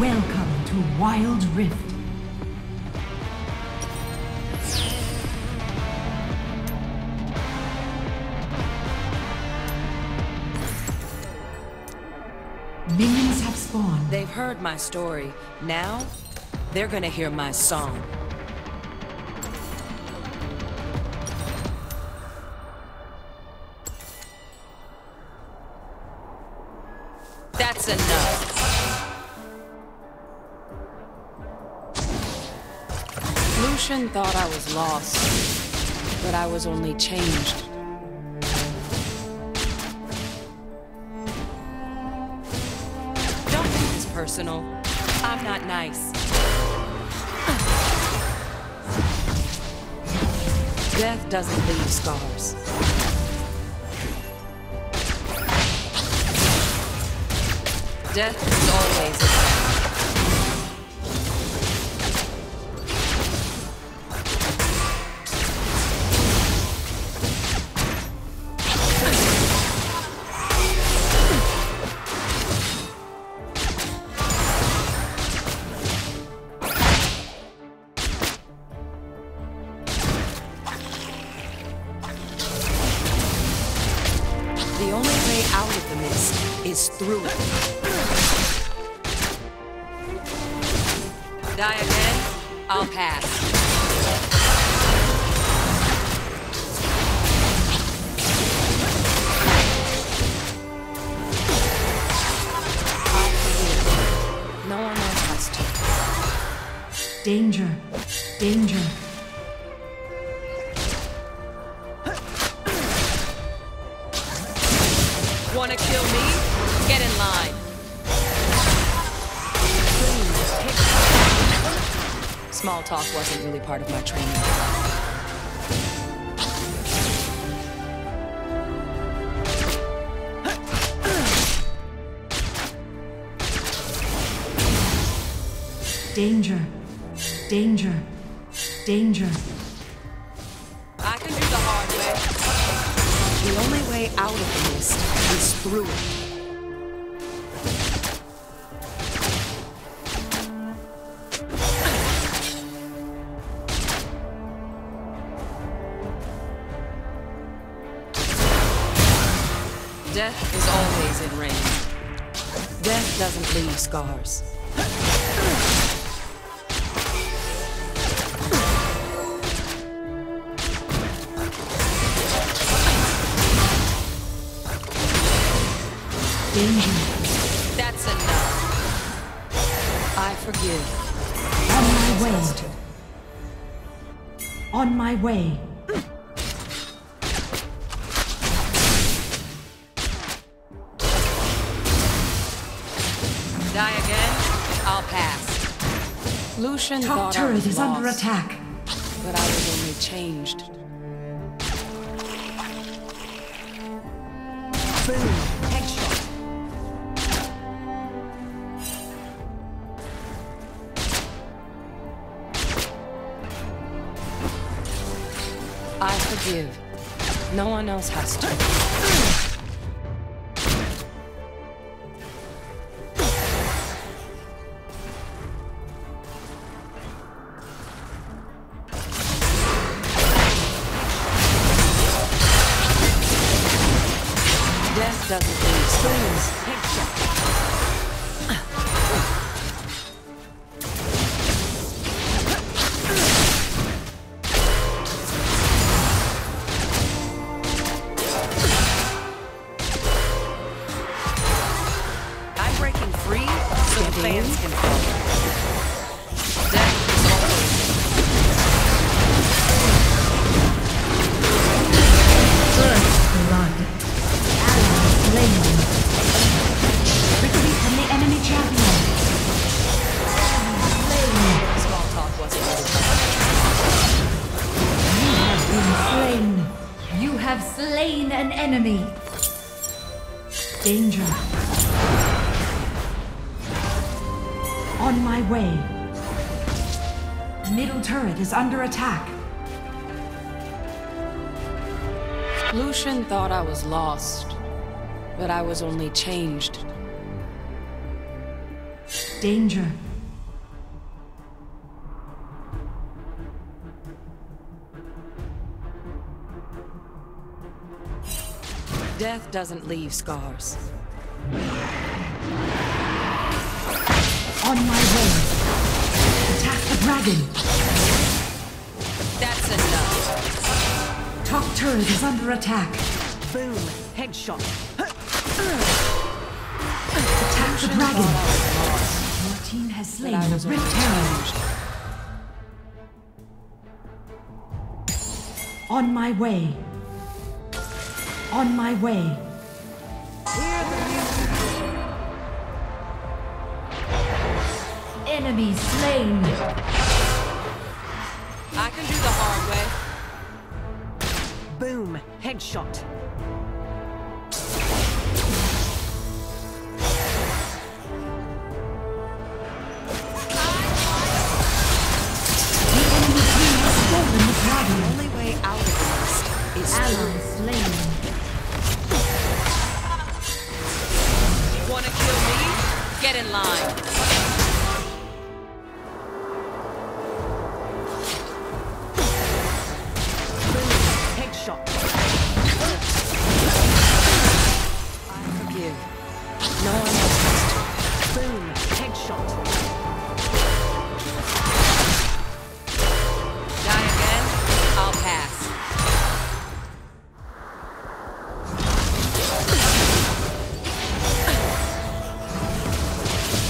Welcome to Wild Rift. Minions have spawned. They've heard my story. Now, they're gonna hear my song. That's enough. Lucian thought I was lost, but I was only changed. Don't take this personal. I'm not nice. Death doesn't leave scars. Death is always The only way out of the mist is through it. Die again? I'll pass. Danger. Danger. Wasn't really part of my training. Danger. Danger. Danger. I can do the hard way. The only way out of the mist is through it. Scars. Danger. That's enough. I forgive. On my way. On my way. Pass. Top turret is under attack. but I was only changed. Boom. Headshot. I forgive. No one else has to. Can First blood. Slain. The enemy champion. Slain. small talk wasn't You have slain. You have slain an enemy. Danger. My way. Middle turret is under attack. Lucian thought I was lost, but I was only changed. Danger. Death doesn't leave scars. On my way. Attack the dragon. That's enough. Top turret is under attack. Boom. Headshot. Attack the dragon. Your team has slain the Rift Herald. On my way. On my way. Enemy slain. I can do the hard way. Boom. Headshot.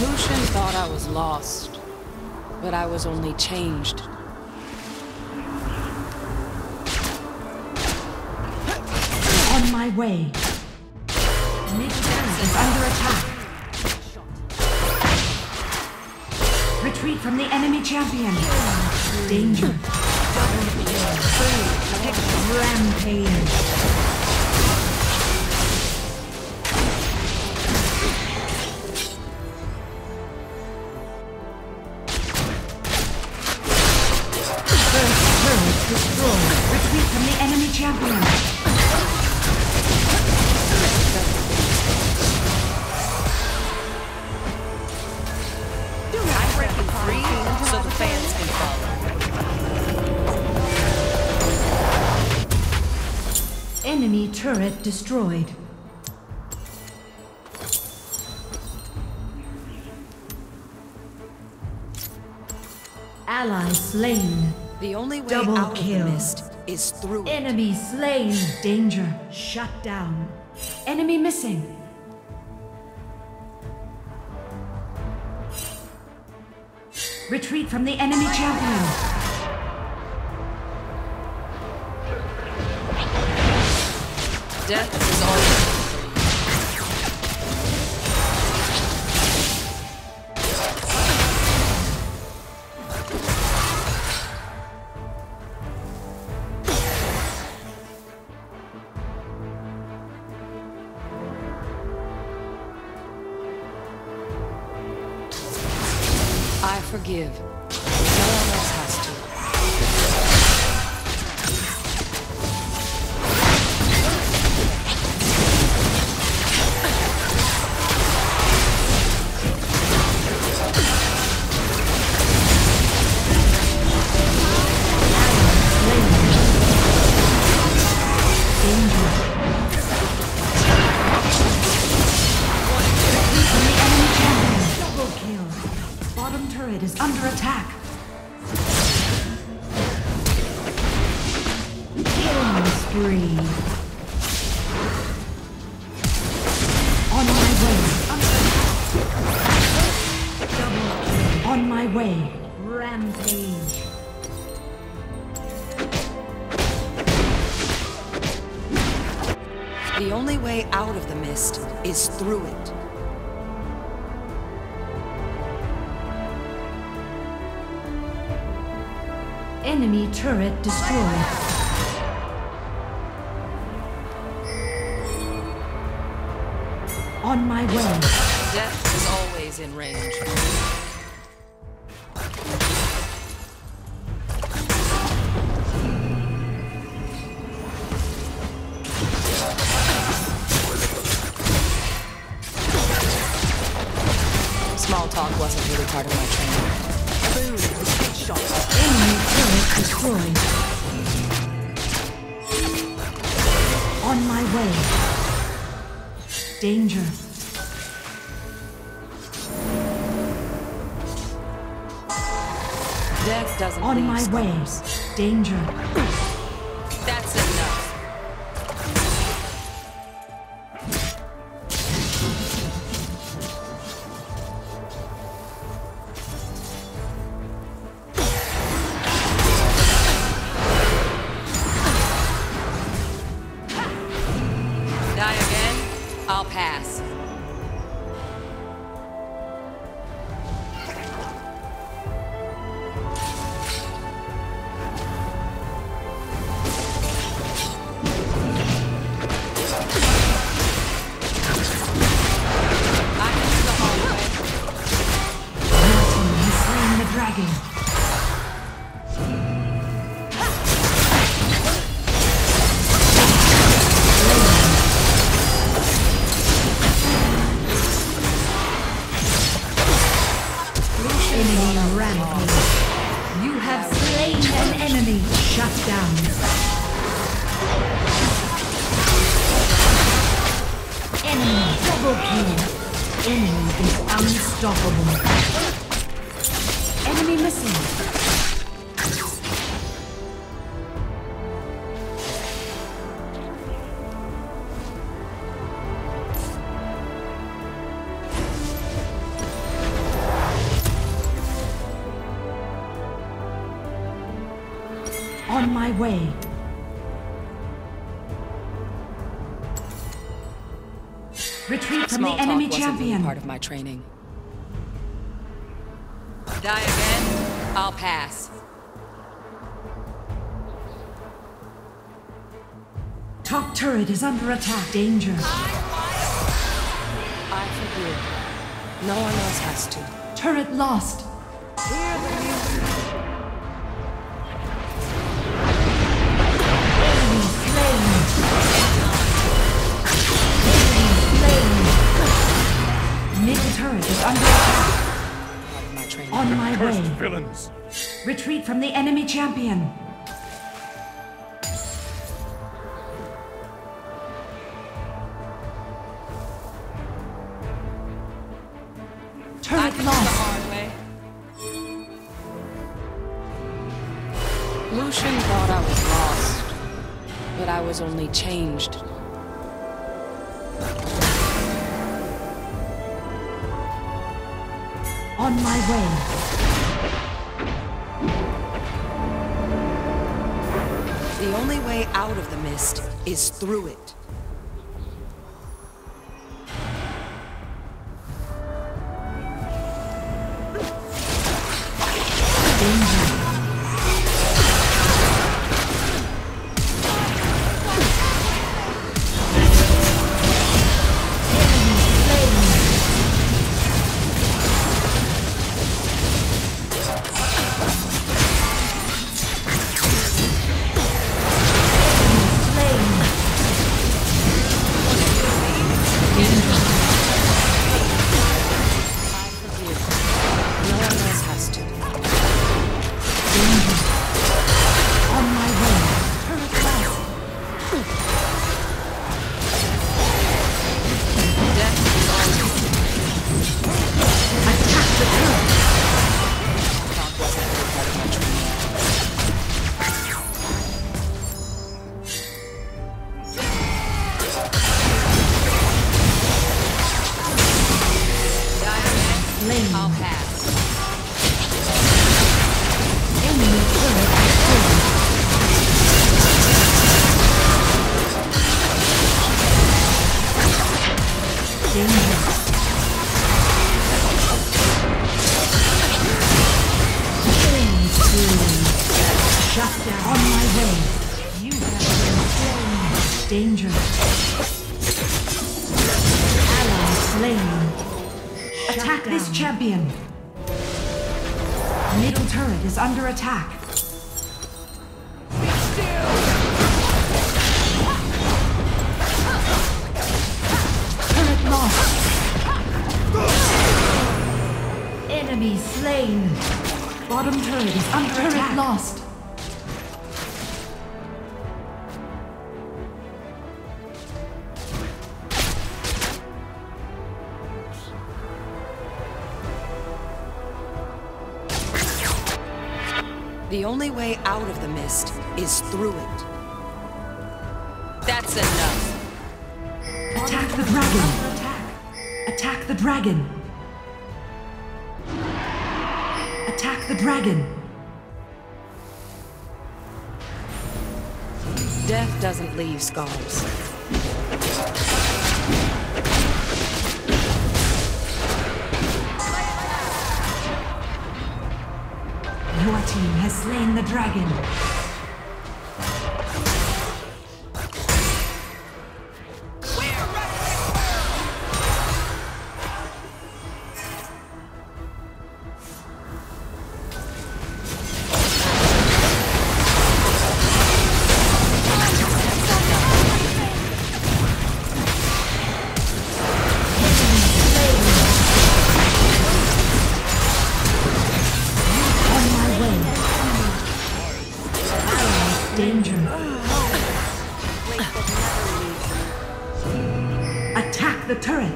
Lucian thought I was lost, but I was only changed. On my way. Mid is under attack. Retreat from the enemy champion. Danger. Rampage. Destroyed. Ally slain. The only way Double out kill. of the mist is through it. Enemy slain. Danger. Shut down. Enemy missing. Retreat from the enemy champion. Death is. I forgive. Way. Rampage. The only way out of the mist is through it. Enemy turret destroyed. On my way. Death is always in range. Small talk wasn't really part of my training. Boom. Headshot. Enemy turret destroyed. On my way. Danger. Death doesn't On my way. Danger. I'll pass. Enemy double kill. Enemy is unstoppable. Enemy missing. Wasn't really champion. part of my training. Die again? I'll pass. Top turret is under attack. Danger. I forgive. No one else has to. Turret lost. Turret is under attack. Part my training. On my Cursed way. villains! Retreat from the enemy champion. I Turret can do the lost. Lucian thought I was lost, but I was only changed. On my way. The only way out of the mist is through it. Slain. I'll pass. Enemy slain. Bottom turret is under turret attack. lost. The only way out of the mist is through it. That's enough. Attack the dragon. Attack. The dragon. Attack the dragon. Death doesn't leave scars. Your team has slain the dragon. The turret.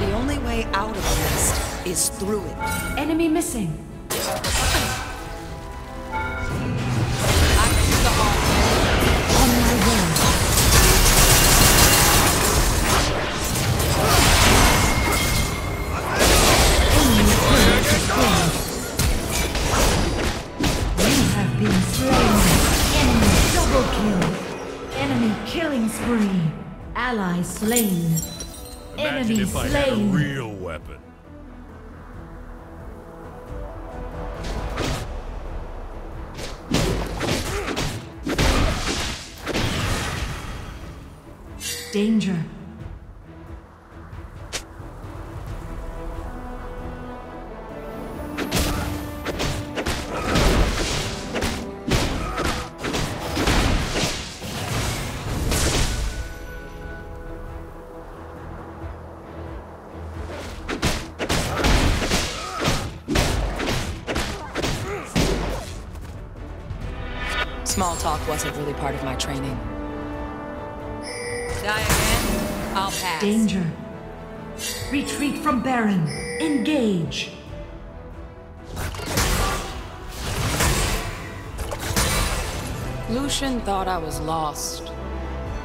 The only way out of the mist is through it. Enemy missing. Ally slain. Imagine Enemy if I had a slain. real weapon. Danger. Small talk wasn't really part of my training. Die again? I'll pass. Danger. Retreat from Baron. Engage. Lucian thought I was lost,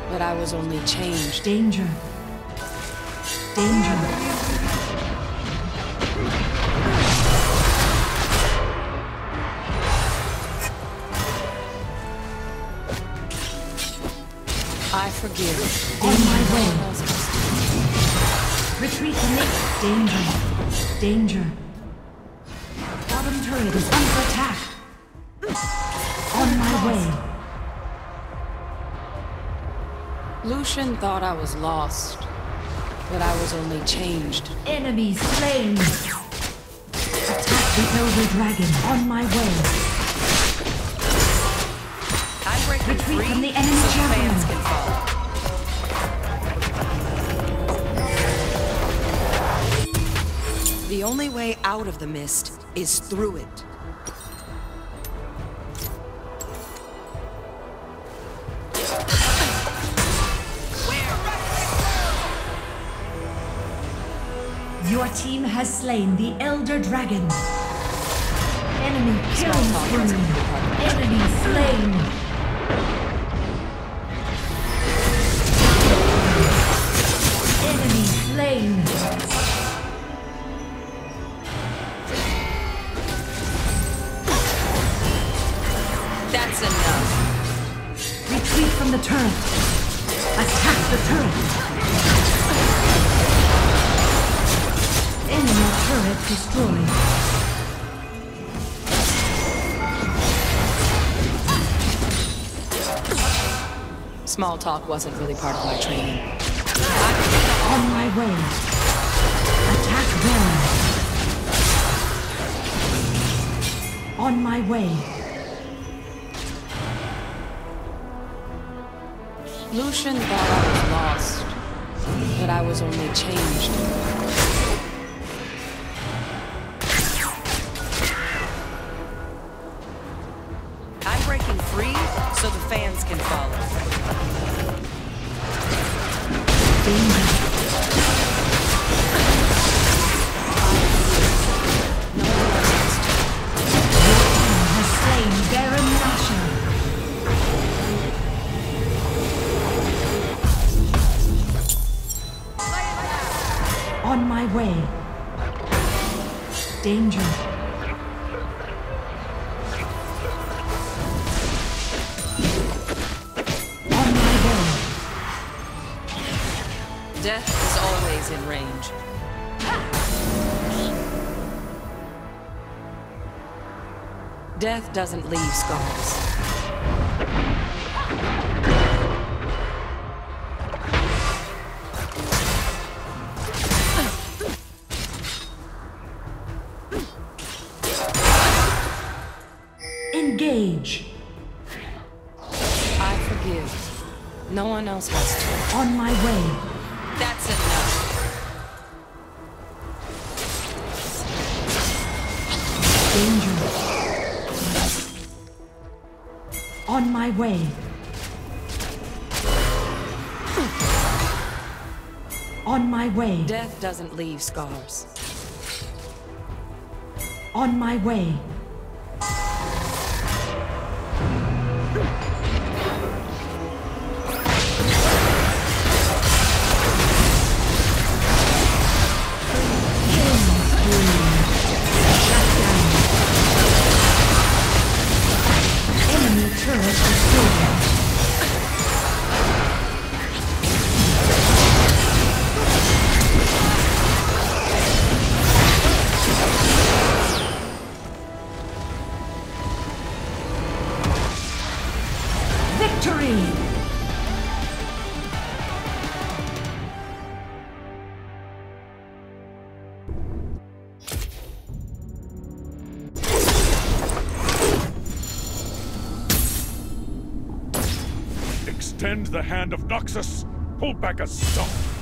but I was only changed. Danger. Danger. Forgive. On my way. Retreat from the danger. Danger. Bottom turret is under attack. On my way. Lucian thought I was lost, but I was only changed. Enemy slain. Attack the elder dragon. On my way. Retreat free from the enemy so fans can follow. The only way out of the mist is through it. Your team has slain the elder dragon. Enemy killing spree. Enemy slain. Enemy slain. That's enough. Retreat from the turret. Attack the turret. Enemy turret destroyed. Small talk wasn't really part of my training. On my way. Attack Baron. On my way. Lucian thought I was lost, but I was only changed. Death is always in range. Death doesn't leave scars. On my way. On my way. Death doesn't leave scars. On my way. Extend the hand of Noxus. Pull back a stone.